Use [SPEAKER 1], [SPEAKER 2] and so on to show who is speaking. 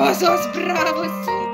[SPEAKER 1] Os, os bravos!